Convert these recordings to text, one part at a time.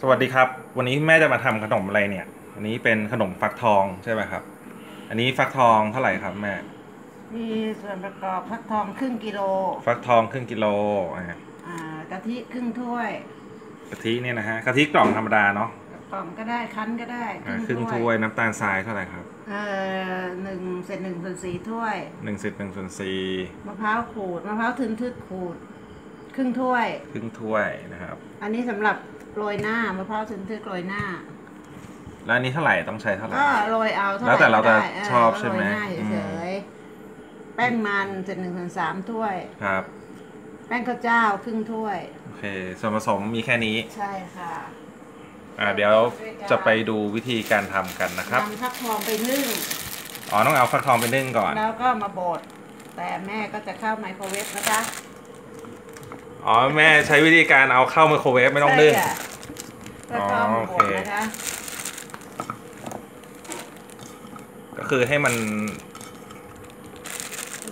สวัสดีครับ วันนี้แม่จะมาทำขนมอะไรเนี่ยอันนี้เป็นขนมฟักทองใช่ไหมครับ อันนี้ฟักทองเท่าไหร่ครับแม่ มีส่วนประกอบฟักทองครึ่งกิโล ฟักทองครึ่งกิโลอ่าอ่ากะทิครึ่งถ้วยกะทิเนี่ยนะฮะกะทิกล่องธรรมดาเนาะกล่องก็ได้คั้นก็ได้อ่าครึ่งถ้วยน้ำตาลทรายเท่าไหร่ครับเอ่อหนึ่งเศษหนึ่งส่วนสี่ถ้วยหนึ่งสิบหนึ่งส่วนสี่มะพร้าวขูดมะพร้าวทึนทึกขูด ครึ่งถ้วย ครึ่งถ้วยนะครับ อันนี้สำหรับ โรยหน้ามะพร้าวทึนทึกโรยหน้า แล้วอันนี้เท่าไหร่ต้องใช้เท่าไหร่ ก็โรยเอาเท่าไหแล้วแต่เราจะก็ได้ชอบใช่ไหมโรยหน้าเฉยๆแป้งมันเศษหนึ่งส่วนสามถ้วย ครับ แป้งข้าวเจ้าครึ่งถ้วย โอเค ส่วนผสมมีแค่นี้ ใช่ค่ะอ่า เดี๋ยวจะไปดูวิธีการทำกันนะครับ นำฟักทองไปนึ่ง อ๋อ ต้องเอาฟักทองไปนึ่งก่อน แล้วก็มาบด แต่แม่ก็จะเข้าไมโครเวฟนะคะอ๋อ แม่ใช้วิธีการเอาเข้าไมโครเวฟไม่ต้องนึ่ง ใช่ค่ะ แล้วก็อ๋อมาโอบเคดนะคะ ก็คือให้มัน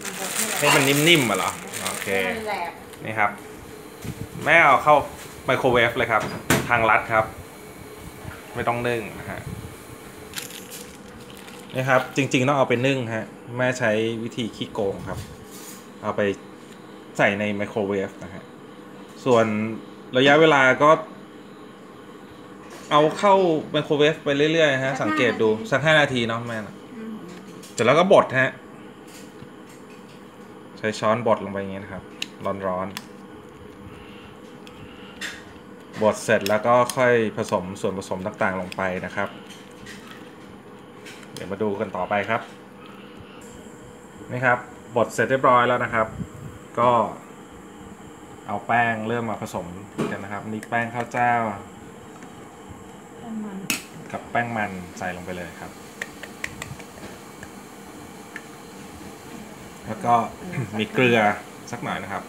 มาบดให้มันนิ่มๆอะเหรอ โอเคให้มันแหลกนี่ครับ แม่เอาเข้าไมโครเวฟเลยครับ ทางลัดครับ ไม่ต้องนึ่งนะฮะนี่ครับ จริงๆต้องเอาไปนึ่งฮะ แม่ใช้วิธีขี้โกงครับ เอาไปใส่ในไมโครเวฟนะฮะ ส่วนระยะเวลาก็ เอาเข้าไมโครเวฟไปเรื่อยๆฮะ สังเกตดูสักห้านาทีเนาะแม่นะอืมเสร็จแล้วก็บดฮะ ใช้ช้อนบดลงไปอย่างนี้นะครับ ร้อนๆบดเสร็จแล้วก็ค่อยผสมส่วนผสมต่างๆลงไปนะครับ เดี๋ยวมาดูกันต่อไปครับ นี่ครับบดเสร็จเรียบร้อยแล้วนะครับ ก็เอาแป้งเริ่มมาผสมกันนะครับนี่แป้งข้าวเจ้าแป้ งมัน กับแป้งมันใส่ลงไปเลยครับ แล้วก็มีเกลือสักหน่อยนะครับ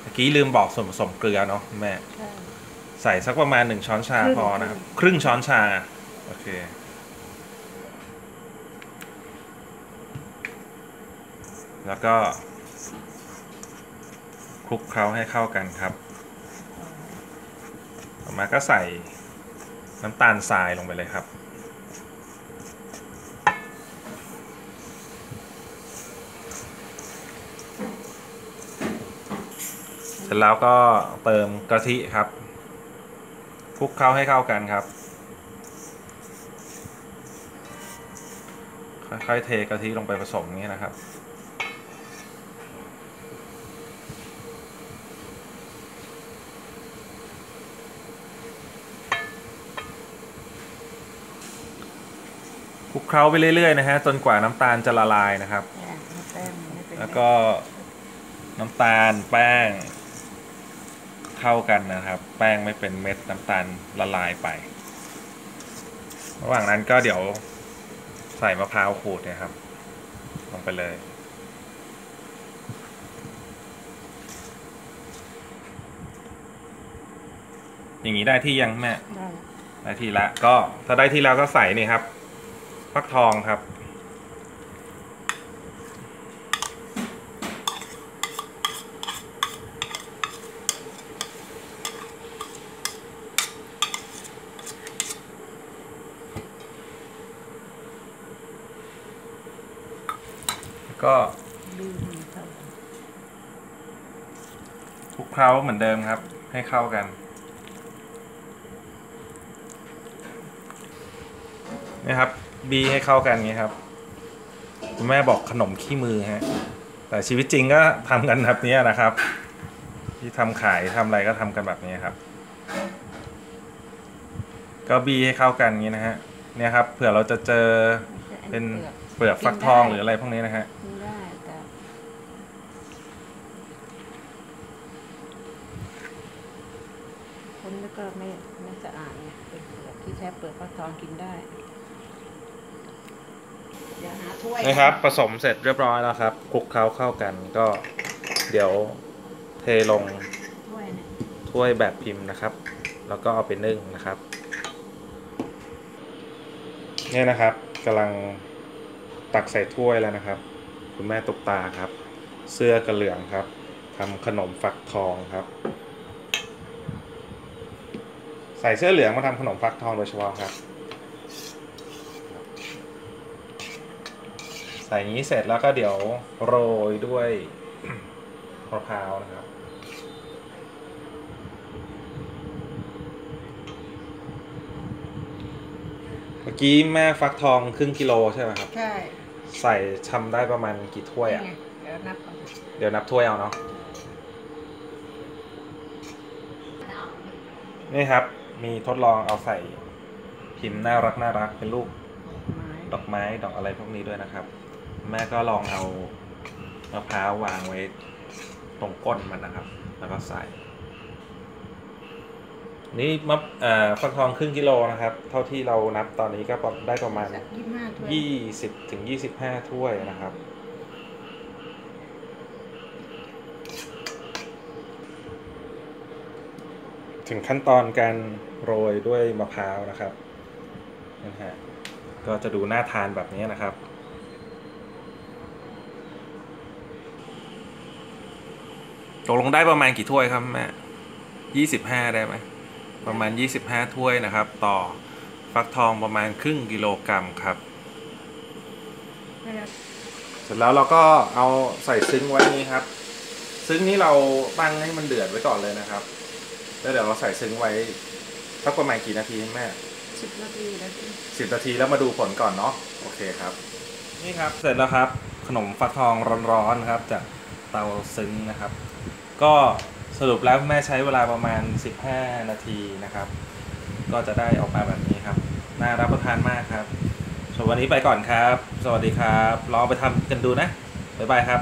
เมื่อกี้ลืมบอกส่วนผสมเกลือเนาะแม่ใช่ใส่สักประมาณหนึ่งช้อนชาครึ่งพอนะครับ ครึ่งช้อนชา โอเคแล้วก็คลุกเคล้าให้เข้ากันครับต่ อมาก็ใส่น้ำตาลทรายลงไปเลยครับ เสร็จแล้วก็เติมกะทิครับคลุกเคล้าให้เข้ากันครับ ค่อยๆเทกะทิลงไปผสมนี้นะครับ คลุกเคล้าไปเรื่อยๆนะฮะจนกว่าน้ำตาลจะละลายนะครับแป้งแป้งมันไม่เป็นแล้วก็น้ำตาลแป้งเข้ากันนะครับ แป้งไม่เป็นเม็ดน้ำตาลละลายไป ระหว่างนั้นก็เดี๋ยวใส่มะพร้าวขูดเนะครับ ลงไปเลย อย่างนี้ได้ที่ยังแม่ ได้ ได้ที่ละก็ถ้าได้ที่แล้วก็ใส่นี่ครับ ฟักทองครับแล้วก็บีบมันเข้ากันคลุกเคล้าเหมือนเดิมครับ ให้เข้ากันนี่ครับ บีให้เข้ากันอย่างครับ คุณแม่บอกขนมขี้มือฮะ แต่ชีวิตจริงก็ทำกันแบบนี้นะครับ ที่ทำขายทำอะไรก็ทำกันแบบนี้ครับ ก็บีให้เข้ากันอย่างนี้นะฮะ เนี่ยครับเผื่อเราจะเจอเป็นเปลือกฟักทองหรืออะไรพวกนี้นะฮะแต่คนแล้วก็ไม่ไม่สะอาดไงเป็นเปลือกที่แท้เปลือกฟักทองกินได้ หาถ้วยนะครับผสมเสร็จเรียบร้อยแล้วครับคลุกเคล้าเข้ากันก็เดี๋ยวเทลงถ้วยเนี่ยถ้วยแบบพิมพ์นะครับ แล้วก็เอาไปนึ่งนะครับเนี่ยนะครับกำลังตักใส่ถ้วยแล้วนะครับ คุณแม่ตุกตาครับ เสื้อกระเหลืองครับทำขนมฟักทองครับ ใส่เสื้อเหลืองมาทำขนมฟักทองโดยเฉพาะครับ ส่อย่างนี้เสร็จแล้วก็เดี๋ยวโรยด้วยมะพร้าวนะครับเมื่อกี้แม่ฟักทองครึ่งกิโลใช่ไหมครับ ใช่ ใส่ชำได้ประมาณกี่ถ้วยอะ นี่ไงเดี๋ยวนับก่อนเดี๋ยวนับถ้วยเอาเนาะ นี่ครับ มีทดลองเอาใส่พิมพ์น่ารักน่ารักเป็นรูปไม้ ดอกไม้ดอกอะไรพวกนี้ด้วยนะครับ แม่ก็ลองเอามะพร้าววางไว้ตรงก้นมันนะครับ แล้วก็ใส่ นี่มะเอ่อฟักทองครึ่งกิโลนะครับ เท่าที่เรานับตอนนี้ก็ได้ประมาณสักยี่สิบห้าถ้วยยี่สิบถึงยี่สิบห้าถ้วยนะครับ ถึงขั้นตอนการโรยด้วยมะพร้าวนะครับนะฮะก็จะดูน่าทานแบบนี้นะครับ ตกลงได้ประมาณกี่ถ้วยครับแม่ยี่สิบห้าได้ไหมประมาณ25ถ้วยนะครับ ต่อฟักทองประมาณครึ่งกิโลกรัมครับไม่ได้เสร็จแล้วเราก็เอาใส่ซึ้งไว้นี้ครับ ซึ้งนี้เราตั้งให้มันเดือดไว้ก่อนเลยนะครับ แล้วเดี๋ยวเราใส่ซึ้งไว้สักประมาณกี่นาทีแม่สิบนาทีแล้วสิสิบนาทีแล้วมาดูผลก่อนเนาะโอเคครับ นี่ครับเสร็จแล้วครับ ขนมฟักทองร้อนๆครับจากเตาซึ้งนะครับ ก็สรุปแล้วแม่ใช้เวลาประมาณ 15 นาทีนะครับ ก็จะได้ออกมาแบบนี้ครับ น่ารับประทานมากครับส่วนวันนี้ไปก่อนครับ สวัสดีครับ ลองไปทำกันดูนะ บ๊ายบายครับ